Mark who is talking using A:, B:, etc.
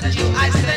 A: send you, I send